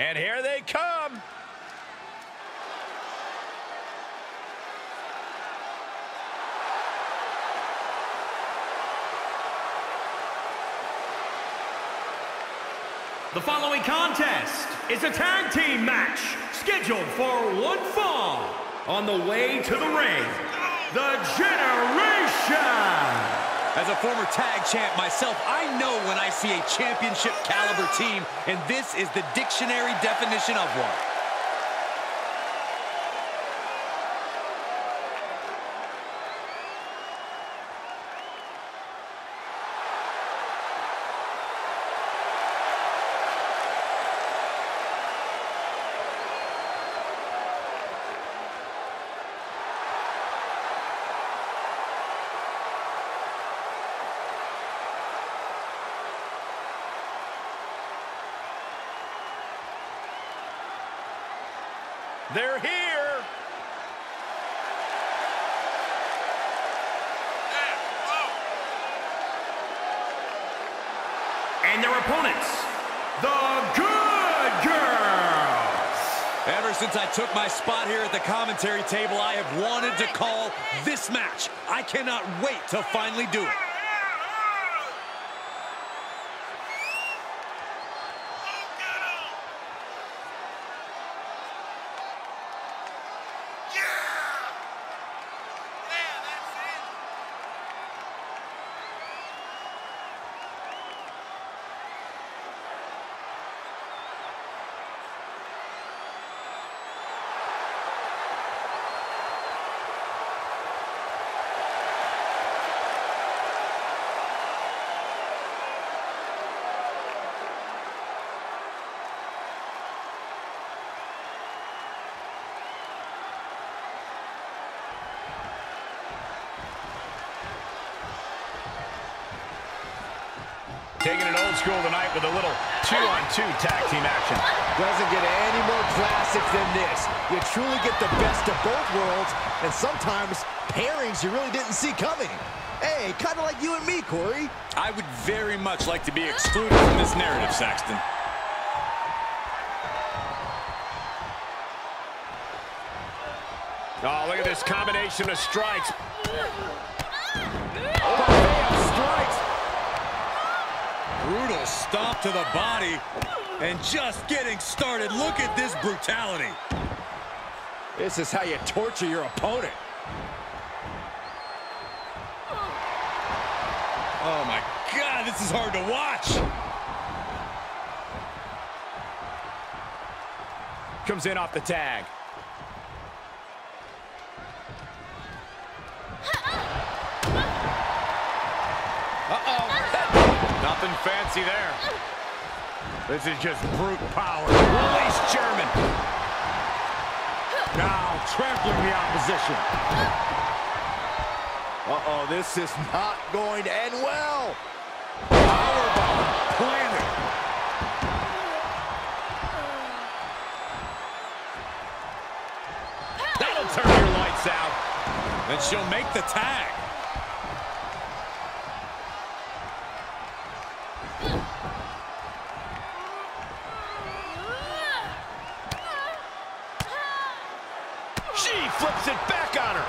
And here they come. The following contest is a tag team match scheduled for one fall. On the way to the ring, the Generation. As a former tag champ myself, I know when I see a championship caliber team, and this is the dictionary definition of one. They're here. And their opponents, the Good Girls. Ever since I took my spot here at the commentary table, I have wanted to call this match. I cannot wait to finally do it. Taking it old school tonight with a little two-on-two tag team action. Doesn't get any more classic than this. You truly get the best of both worlds, and sometimes pairings you really didn't see coming. Hey, kind of like you and me, Corey. I would very much like to be excluded from this narrative, Saxton. Oh, look at this combination of strikes. strikes. Brutal stomp to the body. And just getting started. Look at this brutality. This is how you torture your opponent. Oh, my God, this is hard to watch. Comes in off the tag. Nothing fancy there. This is just brute power. Release German. Now trampling the opposition. Uh-oh, this is not going to end well. Powerbomb planted. That'll turn your lights out. And she'll make the tag. She flips it back on her.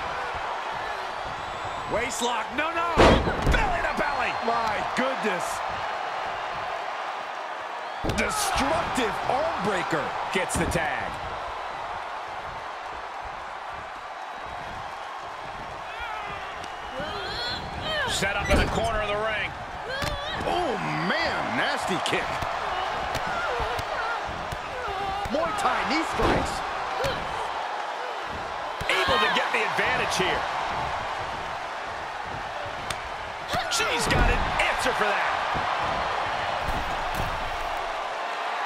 Waistlock, no, no. Belly to belly. My goodness. Destructive arm breaker. Gets the tag. Set up in the corner of the nasty kick. Muay Thai knee strikes. Able to get the advantage here. She's got an answer for that.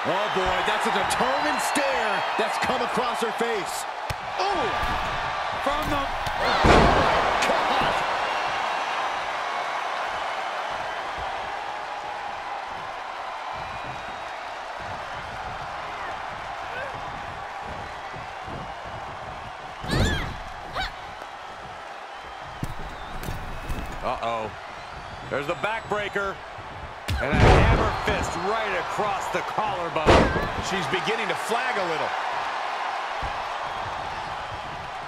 Oh, boy, that's a determined stare that's come across her face. Oh! From the... The. And a hammer fist right across the collarbone. She's beginning to flag a little.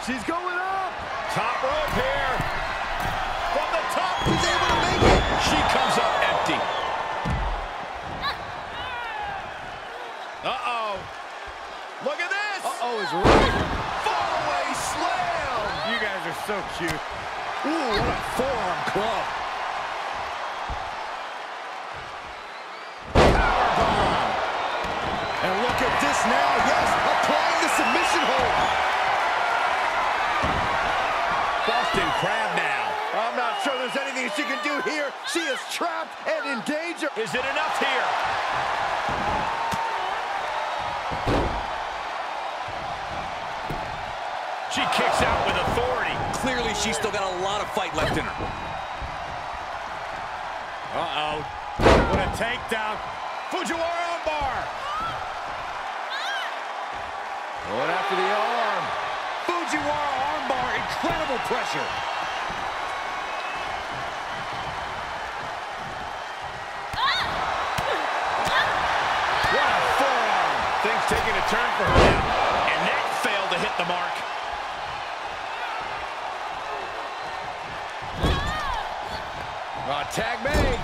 She's going up. Top rope here. From the top. He's able to make it. She comes up empty. Uh-oh. Look at this. Uh-oh is right. Fallaway slam. You guys are so cute. Ooh, what a forearm club. Look now. Yes, applying the submission hold. Boston Crab now. I'm not sure there's anything she can do here. She is trapped and in danger. Is it enough here? She kicks out with authority. Clearly, she's still got a lot of fight left in her. Uh-oh. What a takedown. Fujiwara armbar. Incredible pressure. What a forearm. Things taking a turn for her now. And that failed to hit the mark. Uh, tag made.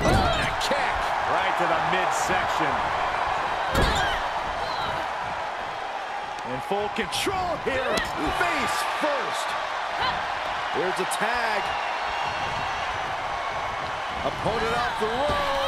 And a kick. Right to the midsection. In full control here. Face first. There's a tag. Opponent off the ropes.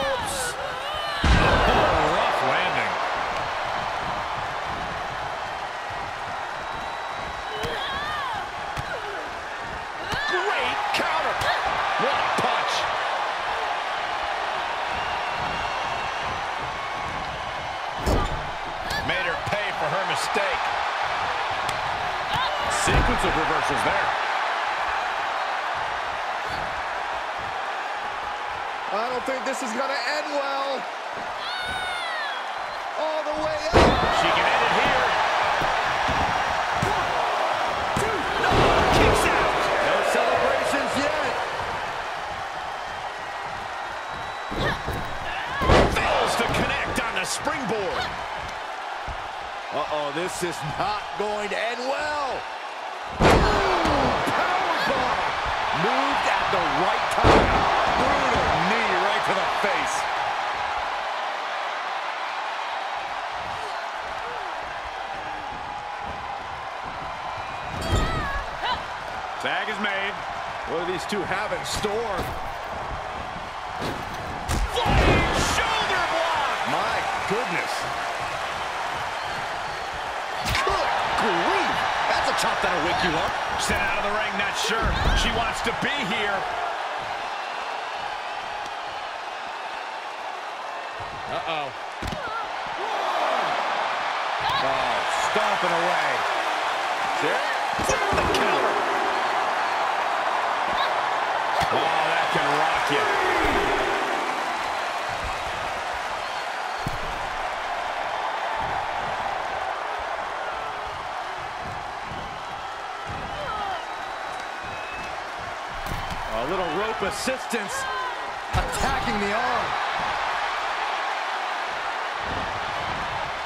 Of reversals there. I don't think this is going to end well. All the way up. She can end it here. No, kicks out. No celebrations yet. Fails to connect on the springboard. Uh-oh, this is not going to end well. Powerbomb. Moved at the right time. Brutal knee right to the face. Tag is made. What do these two have in store? Flying shoulder block. My goodness. Good grief. That's a chop that'll wake you up. Sent out of the ring, not sure. She wants to be here. Uh-oh. Oh, stomping away. There. The counter. Oh, that can rock you. A little rope assistance. Attacking the arm.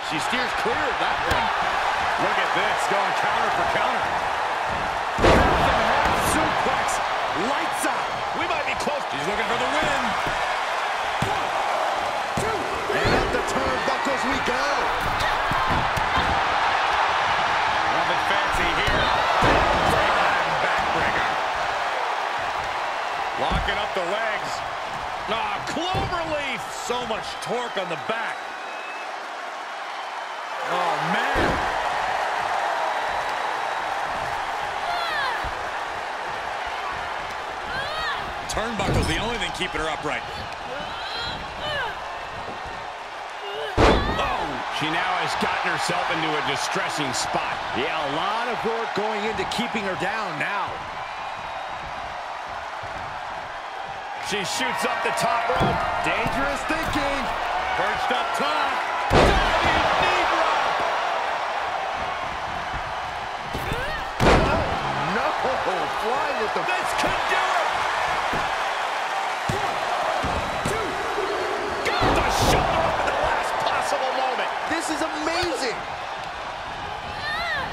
She steers clear of that one. Look at this, going counter for counter. Suplex. Lights out. We might be close. She's looking for the win. And up the turnbuckles we go. Nothing fancy here. Backbreaker. Locking up the legs. Ah, cloverleaf. So much torque on the back. Oh, man. Turnbuckle's the only thing keeping her upright. Oh, she now has gotten herself into a distressing spot. Yeah, a lot of work going into keeping her down now. She shoots up the top rope. Dangerous thinking. Perched up top.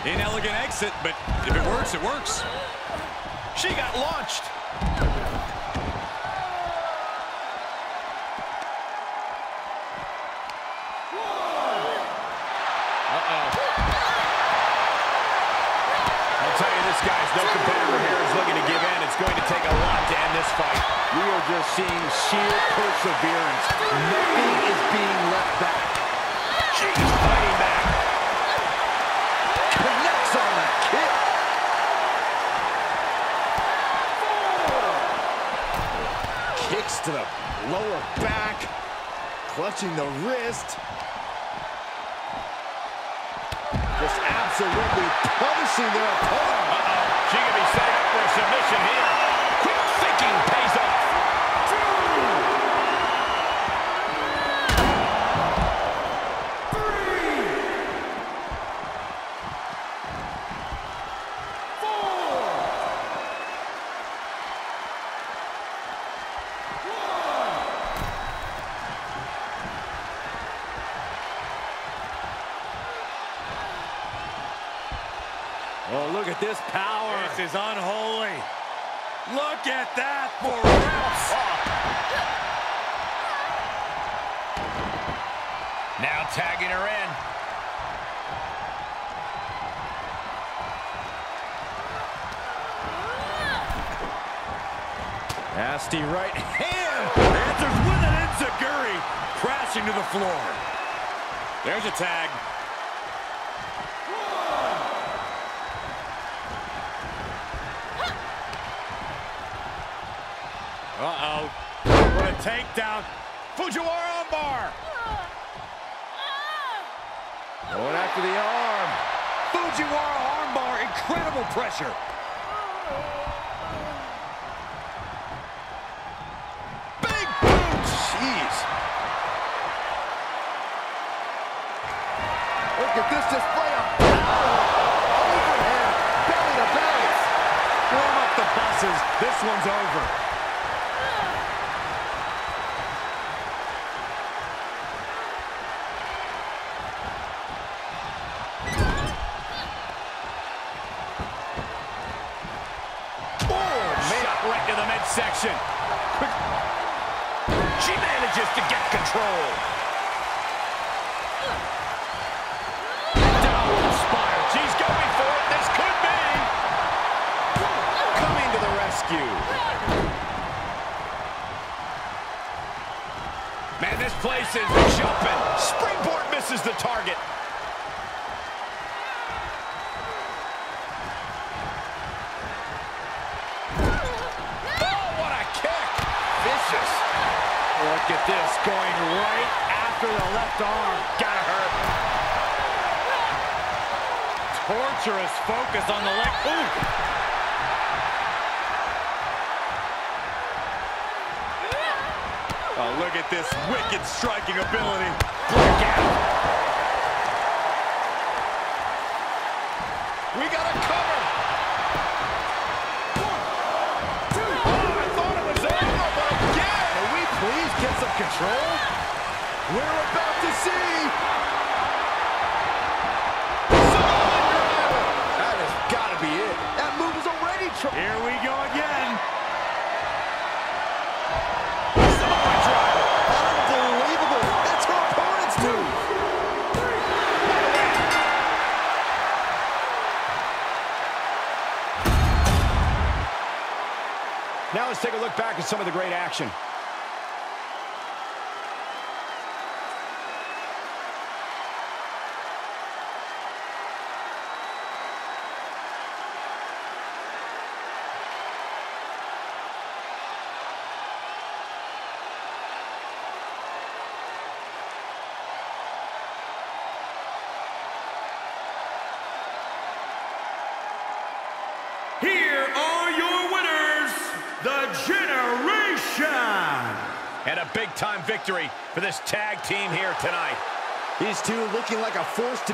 Inelegant exit, but if it works, it works. She got launched. Uh-oh. I'll tell you, this guy's no competitor here is looking to give in. It's going to take a lot to end this fight. We are just seeing sheer perseverance. Nothing is being left back. She's fighting back. Connects on that kick. Kicks to the lower back. Clutching the wrist. Just absolutely punishing their opponent. Uh-oh. She could be setting up for a submission here. At this power. This is unholy. Look at that for oh, reps. Oh. Now tagging her in. Nasty right hand. Answers with an enziguri. Crashing to the floor. There's a tag. Takedown. Fujiwara armbar. Going after the arm. Fujiwara armbar. Incredible pressure. Big boot. Jeez. Look at this display of power. Overhead. Belly to belly. Warm up the buses. This one's over. Control. Downward spiral. She's going for it. This could be. Coming to the rescue. Man, this place is jumping. Springboard misses the target. Going right after the left arm. Gotta hurt. Torturous focus on the leg. Ooh. Oh, look at this wicked striking ability. We control? We're about to see. That has got to be it. That move is already Here we go again. Samoan driver. unbelievable. That's her opponent's move. Now let's take a look back at some of the great action. And a big-time victory for this tag team here tonight. These two looking like a force to